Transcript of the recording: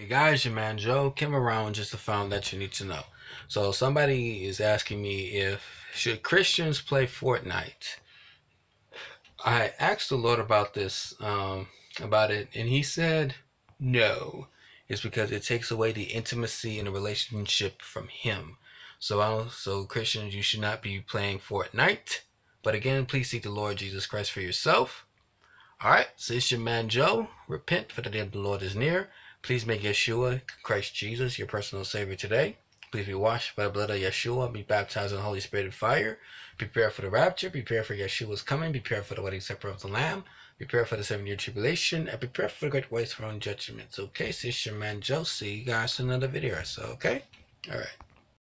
Hey guys, your man Joe came around just to find that you need to know. So somebody is asking me if should Christians play Fortnite. I asked the Lord about this, um, about it, and He said no. It's because it takes away the intimacy in a relationship from Him. So, I, so Christians, you should not be playing Fortnite. But again, please seek the Lord Jesus Christ for yourself. All right, so it's your man Joe. Repent, for the day of the Lord is near. Please make Yeshua, Christ Jesus, your personal Savior today. Please be washed by the blood of Yeshua. Be baptized in the Holy Spirit and fire. Prepare for the rapture. Prepare for Yeshua's coming. Prepare for the wedding supper of the Lamb. Prepare for the seven-year tribulation. And prepare for the great white throne judgments. Okay, so it's your man Joe. See you guys in another video. So, okay? All right.